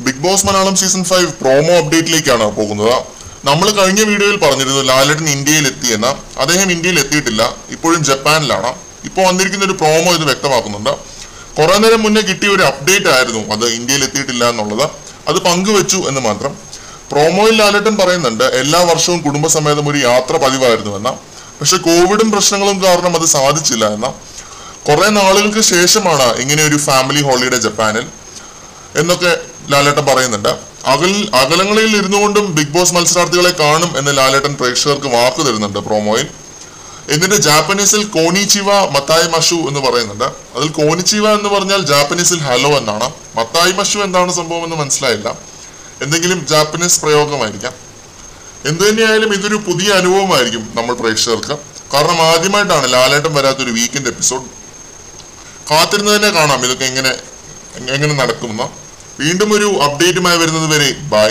Bigg Boss Malayalam season five promo അപ്ഡേറ്റിലേക്കാണ് പോകുന്നത്. നമ്മൾ കഴിഞ്ഞ വീഡിയോയിൽ പറഞ്ഞിരുന്നു ലാലേട്ടൻ ഇന്ത്യയിൽ എത്തിയെന്ന് അദ്ദേഹം ഇന്ത്യയിൽ എത്തിയിട്ടില്ല. ഇപ്പോഴും ജപ്പാനിലാണ്. ഇപ്പോൾ വന്നിരിക്കുന്ന ഒരു പ്രോമോ ഇത് വ്യക്തമാക്കുന്നുണ്ട്. കുറേ നേരം മുന്നേ കിട്ടിയ ഒരു അപ്ഡേറ്റ് ആയിരുന്നു അത് ഇന്ത്യയിൽ എത്തിയിട്ടില്ല എന്നുള്ളത്. അത് പങ്കുവെച്ചു എന്ന് മാത്രം. പ്രോമോയിൽ ലാലേട്ടൻ പറയുന്നുണ്ട് എല്ലാ വർഷവും കുടുംബസമേതം ഒരു യാത്ര പതിവായിരുന്നു എന്ന. പക്ഷെ കോവിഡും പ്രശ്നങ്ങളും കാരണം അത് സാധിച്ചില്ല എന്ന. കുറെ നാളുകൾക്ക് ശേഷമാണ് ഇങ്ങനെ ഒരു ഫാമിലി ഹോളിഡേ ജപ്പാനിൽ. എന്നൊക്കെ ലാലേട്ടൻ പറയുന്നുണ്ട്. അകൽ അകലങ്ങളിൽ ഇരുന്നുകൊണ്ടും ബിഗ് ബോസ് മത്സരാർത്ഥികളെ കാണും എന്ന് ലാലേട്ടൻ പ്രേക്ഷകർക്ക് വാക്ക് തരുന്നുണ്ട് പ്രൊമോയിൽ എന്നിട്ട് ജാപ്പനീസിൽ കോണിച്ചിവ മത്തായി മഷു എന്ന് പറയുന്നുണ്ട്. അതിൽ കോണിച്ചിവ എന്ന് പറഞ്ഞാൽ ജാപ്പനീസിൽ ഹലോ എന്നാണ്. മത്തായി മഷു എന്താണ് സംഭവം എന്ന് മനസ്സിലായില്ല. എന്തെങ്കിലും ജാപ്പനീസ് പ്രയോഗമായിരിക്കാം. എന്തു തന്നെയായാലും ഇതൊരു പുതിയ അനുഭവമായിരിക്കും നമ്മൾ പ്രേക്ഷകർക്ക്. കാരണം ആദ്യമായിട്ടാണ് ലാലേട്ടൻ വരാത്തൊരു വീക്കെൻഡ് എപ്പിസോഡ് കാത്തിരുന്ന് തന്നെ കാണാം ഇതൊക്കെ എങ്ങനെ എങ്ങനെ നടക്കുമെന്ന്. വീണ്ടും ഒരു അപ്ഡേറ്റുമായി വരുന്നത് വരെ. ബൈ